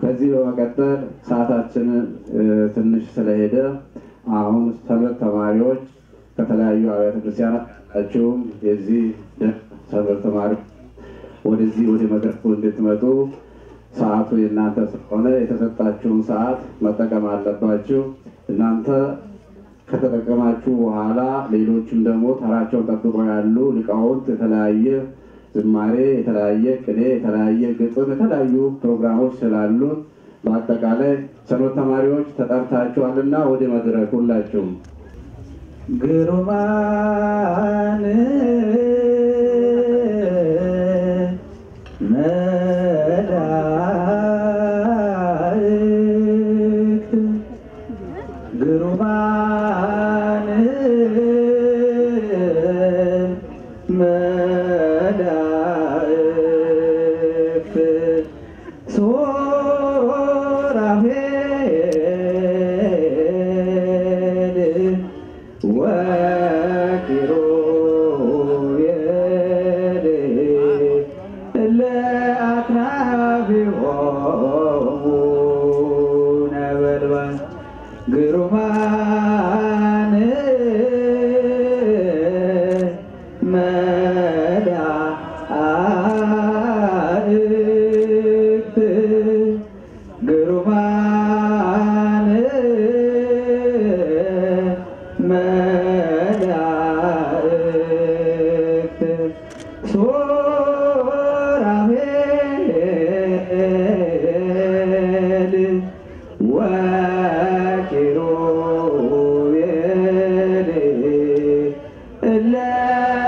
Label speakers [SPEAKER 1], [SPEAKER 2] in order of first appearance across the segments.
[SPEAKER 1] ከዚህ በመቀጠል ሰዓታችንን ትንሽ ስለሄደ አሁን ሰንበት ተማሪዎች ከተለያዩ አብያተ ክርስቲያናት ያላችሁም የዚህ ሰንበት ተማሪዎች ወደዚህ ወደ መድረኩ እንድትመጡ ሰዓቱ የእናንተ ስለሆነ የተሰጣችሁን ሰዓት መጠቀም አለባችሁ። እናንተ ከተጠቀማችሁ በኋላ ሌሎችም ደግሞ ተራቸውን ጠብቆ ያሉ ሊቃውንት የተለያየ ዝማሬ፣ የተለያየ ቅኔ፣ የተለያየ ግጥም፣ የተለያዩ ፕሮግራሞች ስላሉት በአጠቃላይ ሰንበት ተማሪዎች ተጠርታችኋልና ወደ መድረክ ሁላችሁም
[SPEAKER 2] ግሩማን love.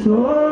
[SPEAKER 2] ሱራፌል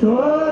[SPEAKER 2] ሱራፌል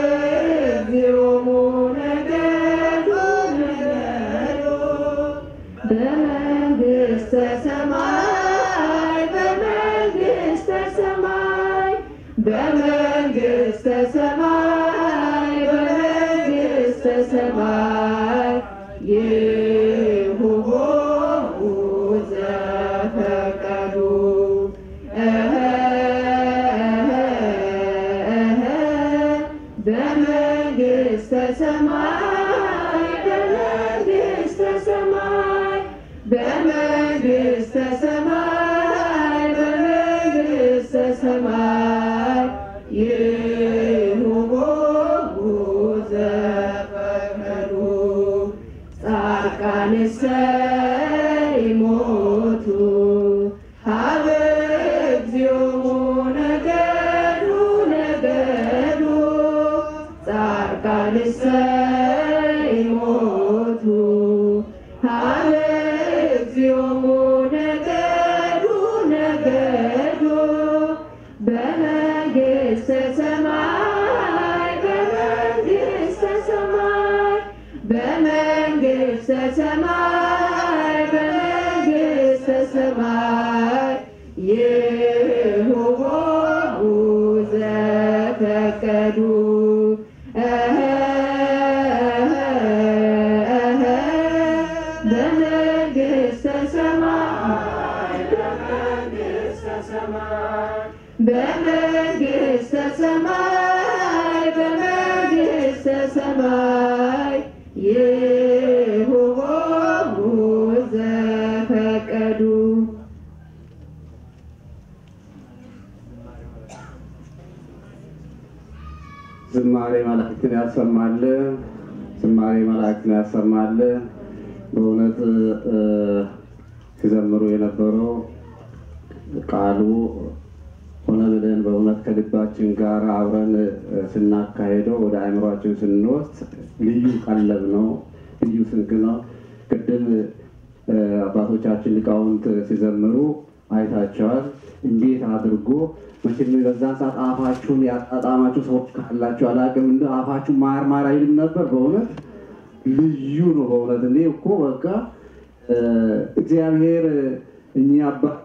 [SPEAKER 2] ዮሞ ነገዱ
[SPEAKER 3] ነገዶ በመንግሥተ ሰማይ በመንግሥተ ሰማይ በመንግሥተ ሰማይ በመንግሥተ ሰማይ ይሁ ዘፈቀዱ
[SPEAKER 1] ዝማሬ መላእክትን ያሰማል። ዝማሬ መላእክትን ያሰማል። በእውነት ሲዘምሩ የነበረው ቃሉ ሆነ ብለን በእውነት ከልባችን ጋር አብረን ስናካሄደው ወደ አእምሯችን ስንወስድ ልዩ ቀለብ ነው፣ ልዩ ስንቅ ነው። ቅድም አባቶቻችን ሊቃውንት ሲዘምሩ አይታቸዋል። እንዴት አድርጎ መቼም በዛን ሰዓት አፋችሁን ያጣጣማችሁ ሰዎች ካላችሁ አላውቅም፣ እንደ አፋችሁ ማር ማር አይልም ነበር። በእውነት ልዩ ነው። በእውነት እኔ እኮ በቃ እግዚአብሔር እኚህ አባት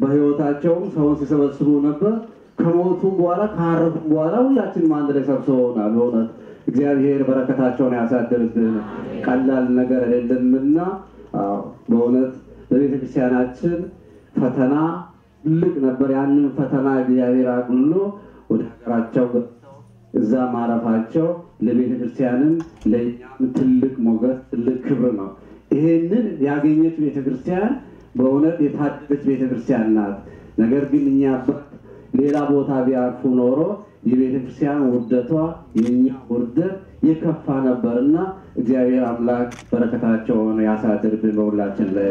[SPEAKER 1] በሕይወታቸውም ሰውን ሲሰበስቡ ነበር። ከሞቱ በኋላ ካረፉ በኋላ ሁላችንም አንድ ላይ ሰብስበውናል። በእውነት እግዚአብሔር በረከታቸውን ያሳድርብን። ቀላል ነገር አይደለምና በእውነት በቤተ ክርስቲያናችን ፈተና ትልቅ ነበር። ያንን ፈተና እግዚአብሔር አቅልሎ ወደ ሀገራቸው እዛ ማረፋቸው ለቤተ ክርስቲያንም ለእኛም ትልቅ ሞገስ፣ ትልቅ ክብር ነው። ይሄንን ያገኘች ቤተ ክርስቲያን በእውነት የታደለች ቤተ ክርስቲያን ናት። ነገር ግን እኛ አባት ሌላ ቦታ ቢያርፉ ኖሮ የቤተ ክርስቲያን ውርደቷ የእኛ ውርደት የከፋ ነበርና እግዚአብሔር አምላክ በረከታቸውን ያሳድርብን በሁላችን ላይ